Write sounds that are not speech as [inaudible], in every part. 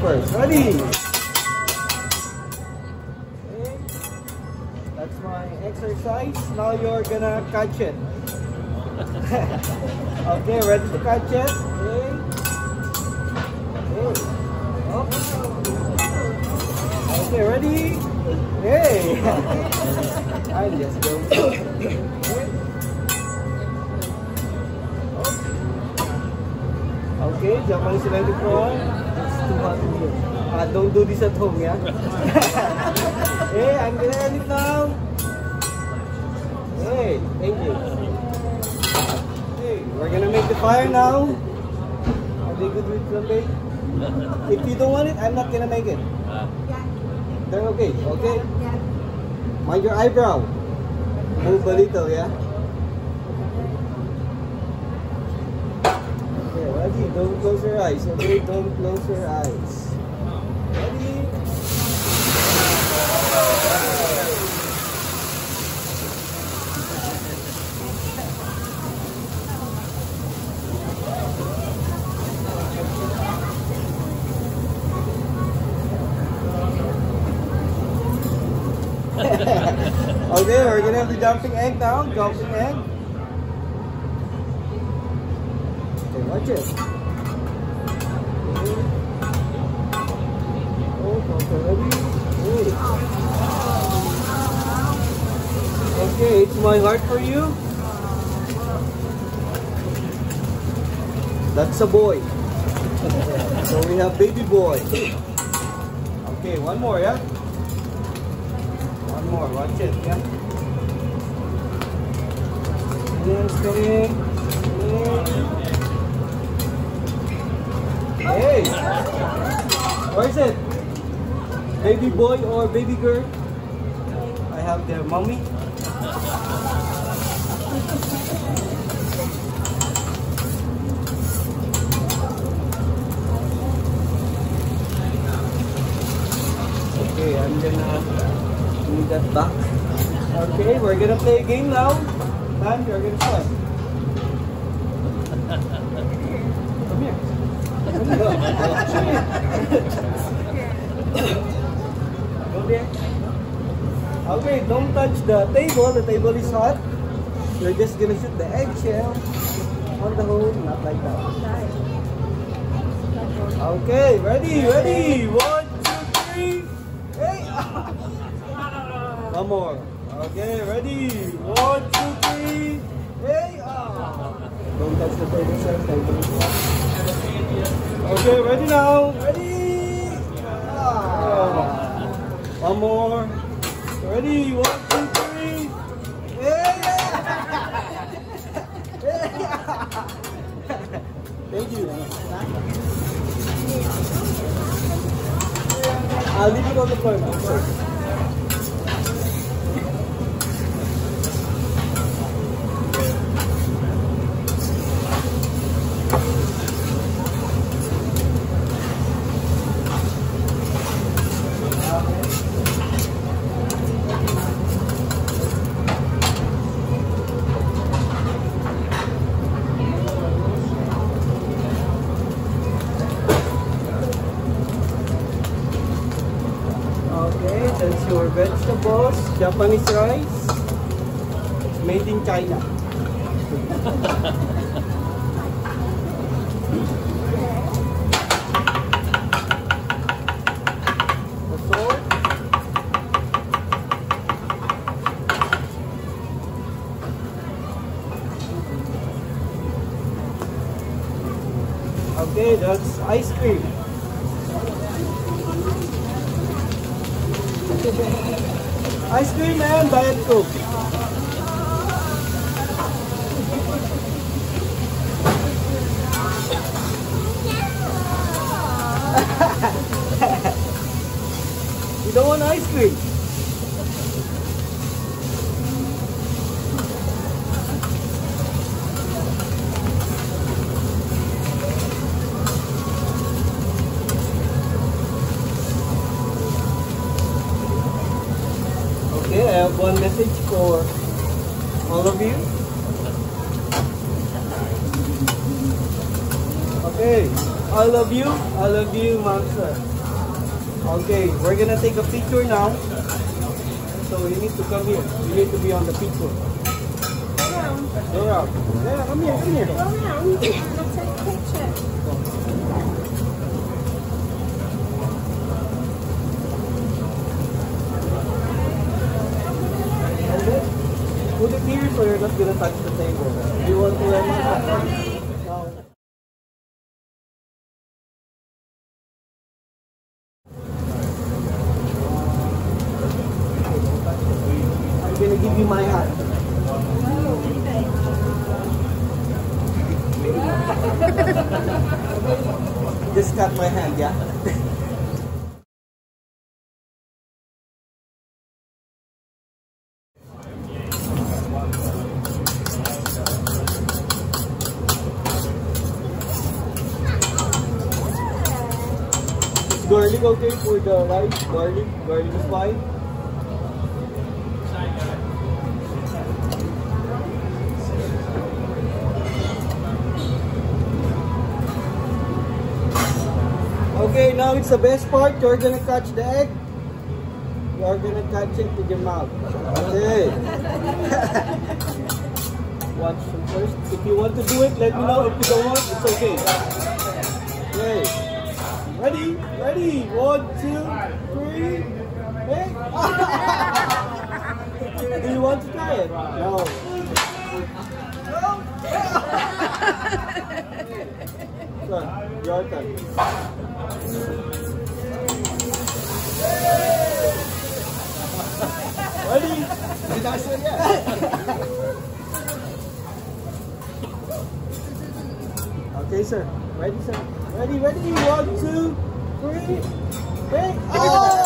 first. Ready? Okay. That's my exercise. Now you're gonna catch it. [laughs] okay, ready to catch it? Okay. Okay. Okay, ready? Hey! [laughs] I just go. Okay. Okay, Japanese electric prawn. It's too hot. Uh, don't do this at home, yeah? [laughs] hey, I'm gonna end it now. Hey, thank you. Hey, we're gonna make the fire now. Are they good with flambe? If you don't want it, I'm not gonna make it. They're okay, okay? Mind your eyebrow. Move a little, yeah? Okay, ready? Don't close your eyes, okay? Don't close your eyes. [laughs] Okay, we're gonna have the jumping egg now. Jumping egg. Okay, watch it. Okay, it's my heart for you. That's a boy. [laughs] so we have baby boy. Okay, one more, yeah? One more, watch it, yeah? Yes, come in. Hey! Where is it? Baby boy or baby girl? I have their mommy. Okay, I'm gonna move that back. Okay, we're gonna play a game now. Man, you're gonna start. Come here. Come here. Go there. Okay, don't touch the table. The table is hot. You're just gonna shoot the eggshell on the hole, not like that. Okay, ready, ready. One, two, three. Hey! [laughs] One more. Okay, ready. One, two, three. Hey! Ah. Don't touch the table, sir. Table is hot. Okay, ready now. Ready. Ah. One more. Ready. One, two, three. Hey! Thank you. I'll leave it on the floor now. sir. Okay, that's your vegetables, Japanese rice. Made in China. Okay, that's ice cream. Ice cream and Diet Coke. [laughs] you don't want ice cream? Okay, I have one message for all of you. Okay. I love you. I love you, Mansa. Okay, we're gonna take a picture now. So you need to come here. You need to be on the picture. Go around. Yeah, come here, come here. Go around. Let's take a picture. Okay. Put it here so you're not gonna touch the table. Do you want to let me give you my hat. [laughs] Just cut my hand, yeah? [laughs] Garlic okay for the rice? Garlic? Garlic is fine? Now it's the best part. You're gonna catch the egg. You're gonna catch it with your mouth. Okay. [laughs] Watch them first. If you want to do it, let me know. If you don't want, it's okay. Okay. Ready? Ready? One, two, three. Hey. [laughs] do you want to try it? No. [laughs] Your turn. Ready? okay, sir. Ready, sir. Ready, ready. One, two, three. Hey. [laughs] Oh!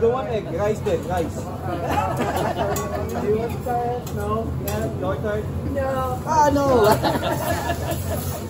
You don't want egg. Rice then. Rice. Do [laughs] you want to try it? No? Yeah? Your turn? No. Ah, no. [laughs]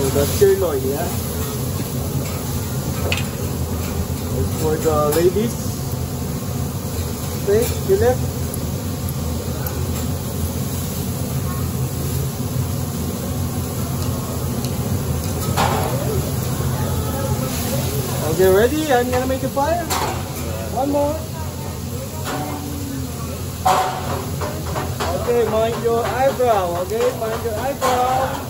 So that's sirloin, yeah? It's for the ladies. Okay, Philip. Okay, ready? I'm gonna make a fire. One more. Okay, mind your eyebrow. Okay, mind your eyebrow.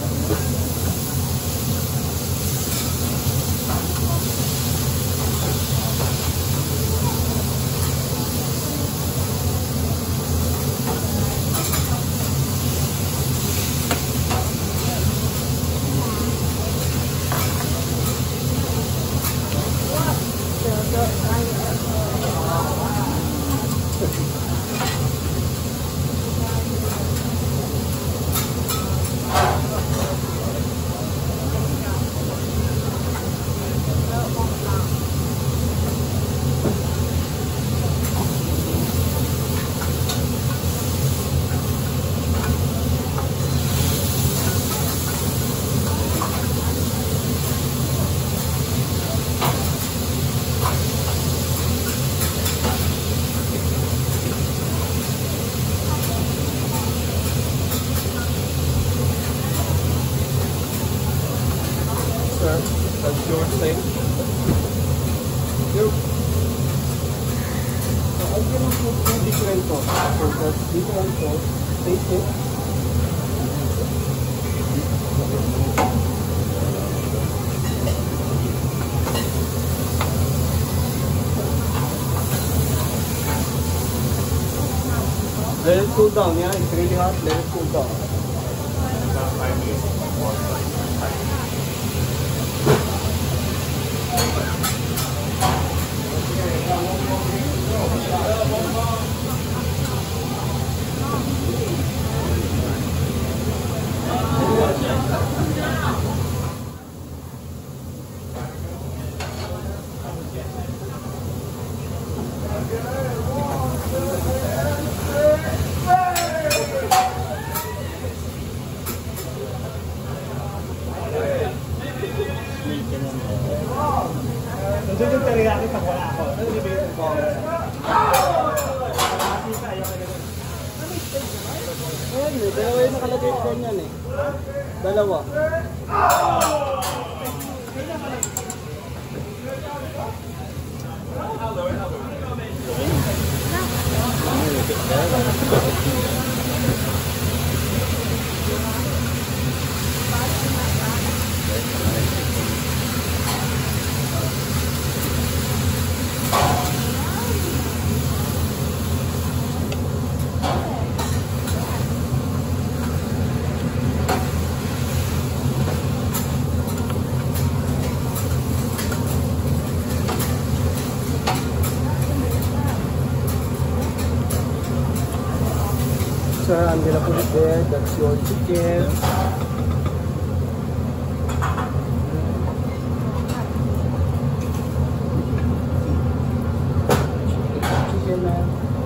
two different sauce. So, that's different sauce. Taste it. Let it cool down, yeah? It's really hot. Let it cool down. plate ka lang. Nandun yung teriyaki pag wala ako. Ano yung bigay ng bong? Kasi sa ayaw ka ganun. Ayun, dalawa yung nakalagay ko niyan eh. Dalawa. Hello, hello. I'm gonna put it there. That's your chicken. Chicken, man.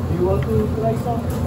Do you want to try some?